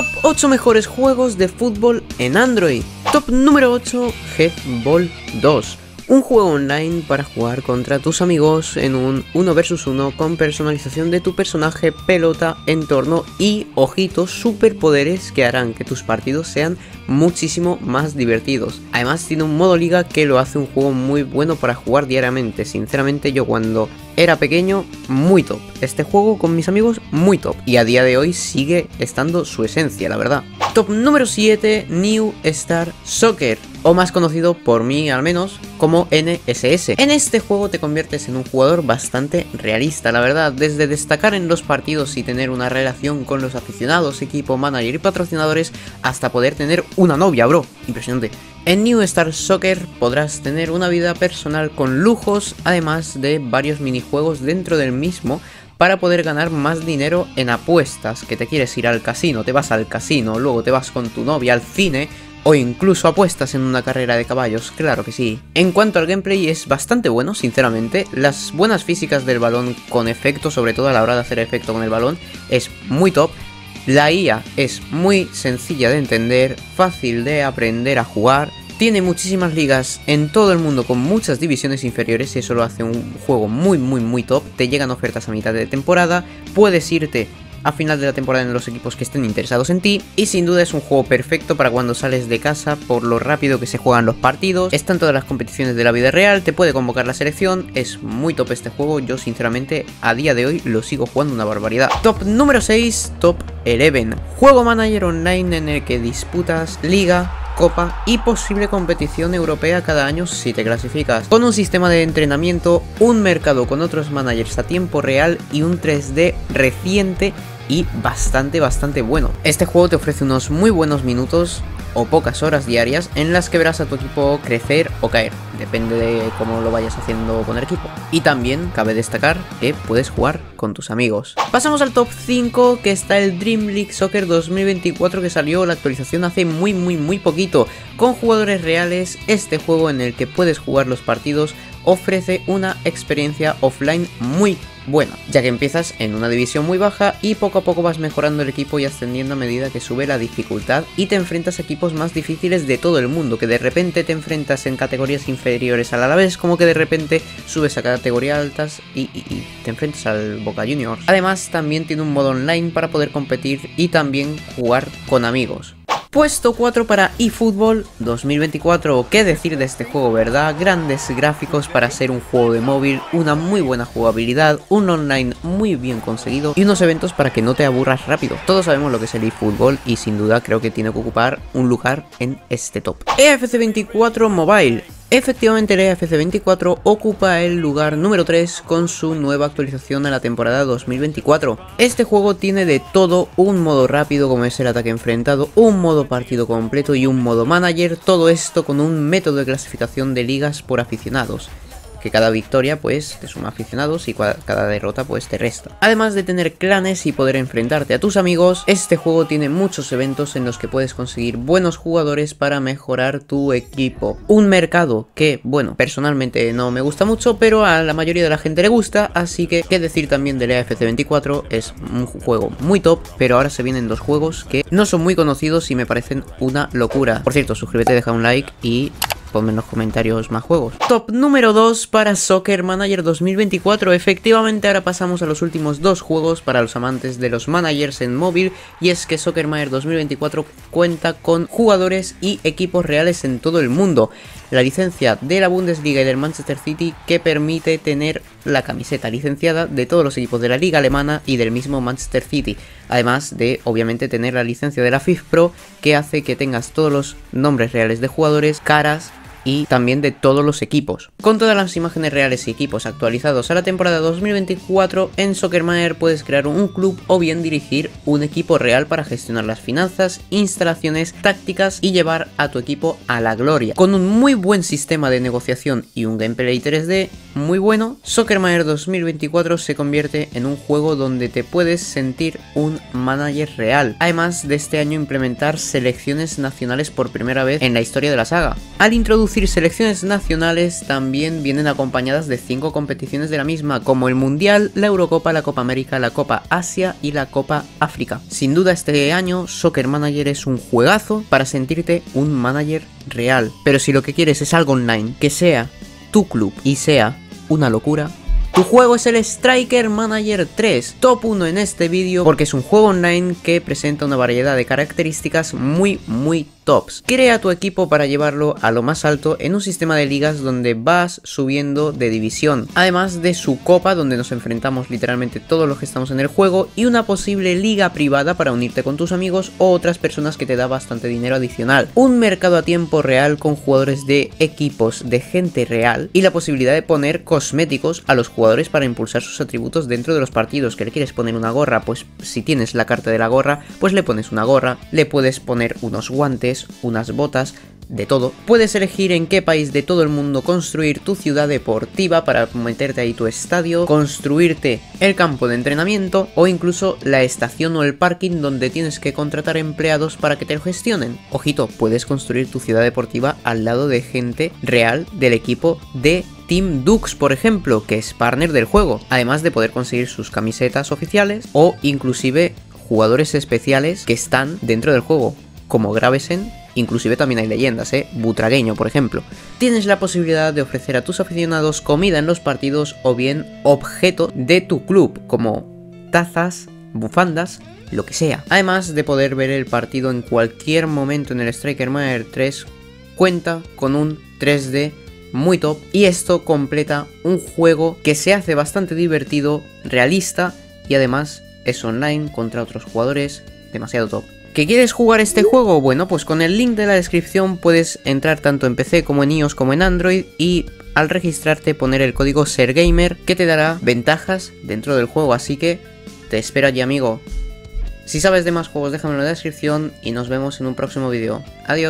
Top 8 mejores juegos de fútbol en Android. Top número 8, Headball 2. Un juego online para jugar contra tus amigos en un 1 vs 1 con personalización de tu personaje, pelota, entorno y, ojitos, superpoderes que harán que tus partidos sean muchísimo más divertidos. Además tiene un modo liga que lo hace un juego muy bueno para jugar diariamente. Sinceramente yo cuando era pequeño, muy top. Este juego con mis amigos, muy top. Y a día de hoy sigue estando su esencia, la verdad. Top número 7, New Star Soccer o más conocido por mí al menos como NSS. En este juego te conviertes en un jugador bastante realista, la verdad, desde destacar en los partidos y tener una relación con los aficionados, equipo, manager y patrocinadores, hasta poder tener una novia, bro. Impresionante. En New Star Soccer podrás tener una vida personal con lujos, además de varios minijuegos dentro del mismo, para poder ganar más dinero en apuestas, que te quieres ir al casino, te vas al casino, luego te vas con tu novia al cine, o incluso apuestas en una carrera de caballos, claro que sí. En cuanto al gameplay es bastante bueno, sinceramente. Las buenas físicas del balón con efecto, sobre todo a la hora de hacer efecto con el balón, es muy top. La IA es muy sencilla de entender, fácil de aprender a jugar. Tiene muchísimas ligas en todo el mundo con muchas divisiones inferiores y eso lo hace un juego muy muy muy top. Te llegan ofertas a mitad de temporada, puedes irte a final de la temporada en los equipos que estén interesados en ti. Y sin duda es un juego perfecto para cuando sales de casa por lo rápido que se juegan los partidos, está en todas las competiciones de la vida real, te puede convocar la selección, es muy top este juego, yo sinceramente a día de hoy lo sigo jugando una barbaridad. Top número 6, Top 11, juego manager online en el que disputas liga, copa y posible competición europea cada año si te clasificas. Con un sistema de entrenamiento, un mercado con otros managers a tiempo real y un 3D reciente y bastante, bastante bueno. Este juego te ofrece unos muy buenos minutos o pocas horas diarias en las que verás a tu equipo crecer o caer, depende de cómo lo vayas haciendo con el equipo. Y también cabe destacar que puedes jugar con tus amigos. Pasamos al top 5 que está el Dream League Soccer 2024 que salió la actualización hace muy muy muy poquito. Con jugadores reales, este juego en el que puedes jugar los partidos ofrece una experiencia offline muy bueno, ya que empiezas en una división muy baja y poco a poco vas mejorando el equipo y ascendiendo a medida que sube la dificultad y te enfrentas a equipos más difíciles de todo el mundo, que de repente te enfrentas en categorías inferiores a la vez, como que de repente subes a categorías altas y, y te enfrentas al Boca Juniors. Además también tiene un modo online para poder competir y también jugar con amigos. Puesto 4 para eFootball 2024. ¿Qué decir de este juego, verdad? Grandes gráficos para ser un juego de móvil, una muy buena jugabilidad, un online muy bien conseguido y unos eventos para que no te aburras rápido. Todos sabemos lo que es el eFootball y sin duda creo que tiene que ocupar un lugar en este top. EFC 24 Mobile. Efectivamente el EFC 24 ocupa el lugar número 3 con su nueva actualización a la temporada 2024. Este juego tiene de todo un modo rápido como es el ataque enfrentado, un modo partido completo y un modo manager, todo esto con un método de clasificación de ligas por aficionados que cada victoria pues te suma aficionados y cada derrota pues te resta. Además de tener clanes y poder enfrentarte a tus amigos, este juego tiene muchos eventos en los que puedes conseguir buenos jugadores para mejorar tu equipo. Un mercado que, bueno, personalmente no me gusta mucho, pero a la mayoría de la gente le gusta, así que qué decir también del EFC 24, es un juego muy top, pero ahora se vienen dos juegos que no son muy conocidos y me parecen una locura. Por cierto, suscríbete, deja un like y ponme en los comentarios más juegos. Top número 2 para Soccer Manager 2024. Efectivamente ahora pasamos a los últimos dos juegos para los amantes de los managers en móvil y es que Soccer Manager 2024 cuenta con jugadores y equipos reales en todo el mundo. La licencia de la Bundesliga y del Manchester City que permite tener la camiseta licenciada de todos los equipos de la liga alemana y del mismo Manchester City. Además de obviamente tener la licencia de la FIFPro que hace que tengas todos los nombres reales de jugadores, caras y también de todos los equipos. Con todas las imágenes reales y equipos actualizados a la temporada 2024, en Soccer puedes crear un club o bien dirigir un equipo real para gestionar las finanzas, instalaciones, tácticas y llevar a tu equipo a la gloria. Con un muy buen sistema de negociación y un gameplay 3D muy bueno, Soccer 2024 se convierte en un juego donde te puedes sentir un manager real. Además de este año implementar selecciones nacionales por primera vez en la historia de la saga. Al introducir introducir selecciones nacionales también vienen acompañadas de 5 competiciones de la misma, como el Mundial, la Eurocopa, la Copa América, la Copa Asia y la Copa África. Sin duda este año Soccer Manager es un juegazo para sentirte un manager real, pero si lo que quieres es algo online, que sea tu club y sea una locura, tu juego es el Striker Manager 3, top 1 en este vídeo porque es un juego online que presenta una variedad de características muy muy tops. Crea tu equipo para llevarlo a lo más alto en un sistema de ligas donde vas subiendo de división, además de su copa donde nos enfrentamos literalmente todos los que estamos en el juego y una posible liga privada para unirte con tus amigos o otras personas que te da bastante dinero adicional. Un mercado a tiempo real con jugadores de equipos de gente real y la posibilidad de poner cosméticos a los jugadores para impulsar sus atributos dentro de los partidos. Que le quieres poner una gorra, pues si tienes la carta de la gorra, pues le pones una gorra, le puedes poner unos guantes unas botas, de todo. Puedes elegir en qué país de todo el mundo construir tu ciudad deportiva para meterte ahí tu estadio, construirte el campo de entrenamiento o incluso la estación o el parking donde tienes que contratar empleados para que te lo gestionen. Ojito, puedes construir tu ciudad deportiva al lado de gente real del equipo de Team Dux, por ejemplo, que es partner del juego, además de poder conseguir sus camisetas oficiales o inclusive jugadores especiales que están dentro del juego como Gravesen, inclusive también hay leyendas, ¿eh? Butragueño, por ejemplo. Tienes la posibilidad de ofrecer a tus aficionados comida en los partidos o bien objeto de tu club, como tazas, bufandas, lo que sea. Además de poder ver el partido en cualquier momento en el Striker Manager 3, cuenta con un 3D muy top y esto completa un juego que se hace bastante divertido, realista y además es online contra otros jugadores demasiado top. ¿Que quieres jugar este juego? Bueno, pues con el link de la descripción puedes entrar tanto en PC como en iOS como en Android y al registrarte poner el código SERGAMER que te dará ventajas dentro del juego, así que te espero allí amigo. Si sabes de más juegos déjame en la descripción y nos vemos en un próximo vídeo. Adiós.